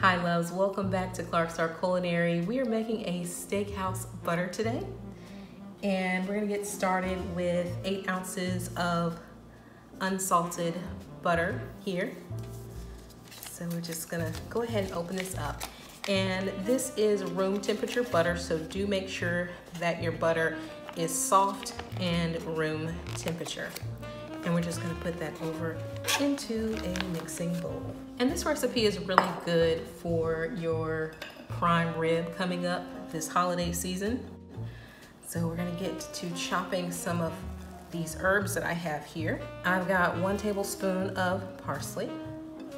Hi loves, welcome back to Clarkstar Culinary. We are making a steakhouse butter today and we're gonna get started with eight ounces of unsalted butter here. So we're just gonna go ahead and open this up. And this is room temperature butter, so do make sure that your butter is soft and room temperature. And we're just gonna put that over into a mixing bowl. And this recipe is really good for your prime rib coming up this holiday season. So we're gonna get to chopping some of these herbs that I have here. I've got one tablespoon of parsley,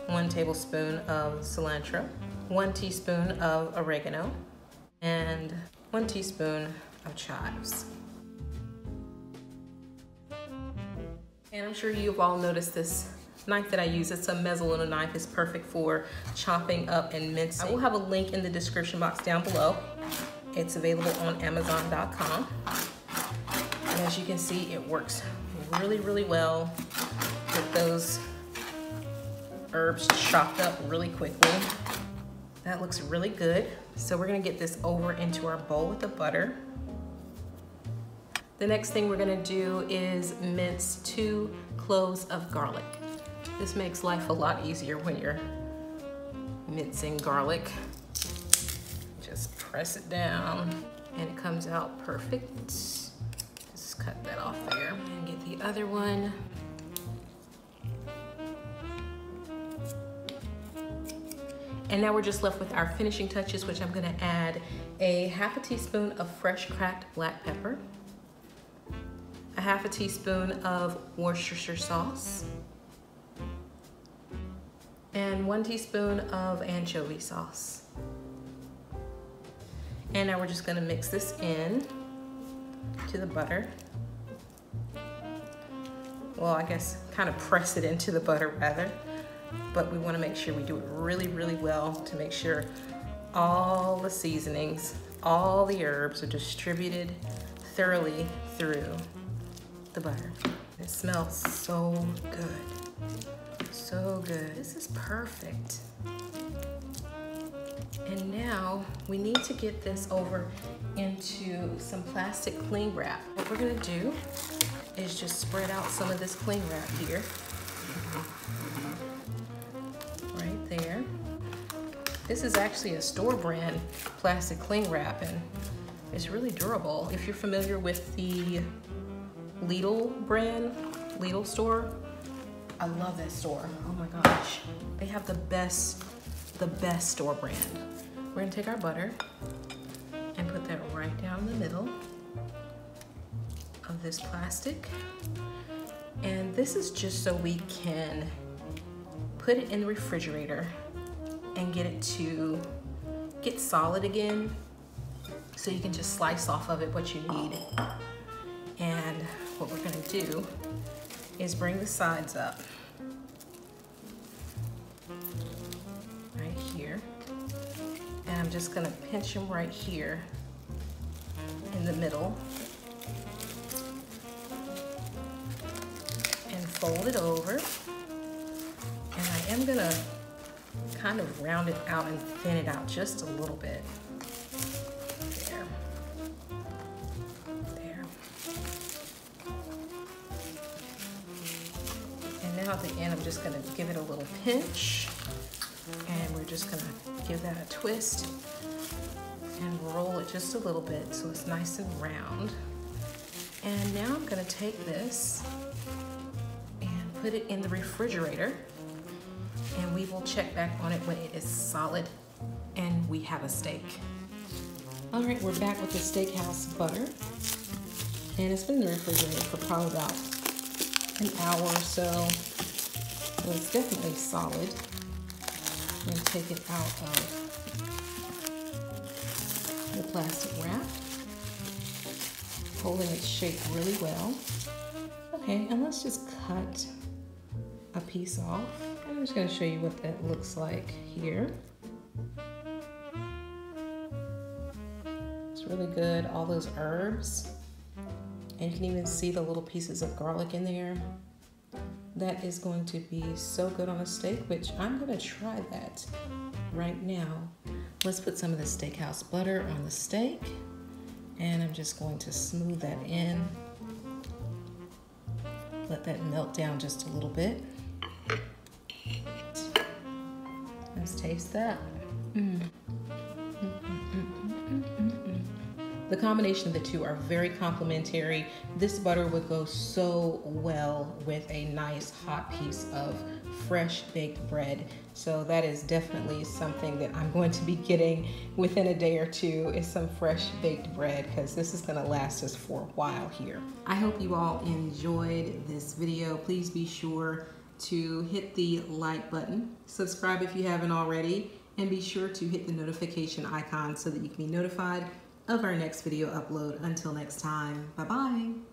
one tablespoon of cilantro, one teaspoon of oregano, and one teaspoon of chives. And I'm sure you've all noticed this knife that I use. It's a Mezzaluna knife. It's perfect for chopping up and mincing. I will have a link in the description box down below. It's available on Amazon.com. And as you can see, it works really, really well with those herbs chopped up really quickly. That looks really good. So we're gonna get this over into our bowl with the butter. The next thing we're gonna do is mince two cloves of garlic. This makes life a lot easier when you're mincing garlic. Just press it down and it comes out perfect. Just cut that off there and get the other one. And now we're just left with our finishing touches, which I'm gonna add a half a teaspoon of fresh cracked black pepper, a half a teaspoon of Worcestershire sauce, and one teaspoon of anchovy sauce. And now we're just gonna mix this in to the butter. Well, I guess kind of press it into the butter rather, but we wanna make sure we do it really, really well to make sure all the seasonings, all the herbs are distributed thoroughly through the butter. It smells so good. So good. This is perfect. And now we need to get this over into some plastic cling wrap. What we're gonna do is just spread out some of this cling wrap here. Right there. This is actually a store brand plastic cling wrap and it's really durable. If you're familiar with the Lidl brand, Lidl store. I love that store. Oh my gosh. They have the best, the best store brand. We're gonna take our butter and put that right down the middle of this plastic. And this is just so we can put it in the refrigerator and get it to get solid again so you can just slice off of it what you need. And what we're gonna do is bring the sides up. Right here. And I'm just gonna pinch them right here in the middle. And fold it over. And I am gonna kind of round it out and thin it out just a little bit. At the end, I'm just gonna give it a little pinch and we're just gonna give that a twist and roll it just a little bit so it's nice and round. And now I'm gonna take this and put it in the refrigerator and we will check back on it when it is solid and we have a steak. All right, we're back with the steakhouse butter and it's been in the refrigerator for probably about an hour or so. So it's definitely solid. And take it out of the plastic wrap. Holding its shape really well. Okay, and let's just cut a piece off. I'm just gonna show you what that looks like here. It's really good, all those herbs. And you can even see the little pieces of garlic in there that is going to be so good on a steak, which I'm gonna try that right now, let's put some of the steakhouse butter on the steak. And I'm just going to smooth that in. Let that melt down just a little bit. Let's taste that. Mm. The combination of the two are very complementary. This butter would go so well with a nice hot piece of fresh baked bread. So that is definitely something that I'm going to be getting within a day or two is some fresh baked bread because this is gonna last us for a while here. I hope you all enjoyed this video. Please be sure to hit the like button, subscribe if you haven't already, and be sure to hit the notification icon so that you can be notified of our next video upload. Until next time, bye-bye.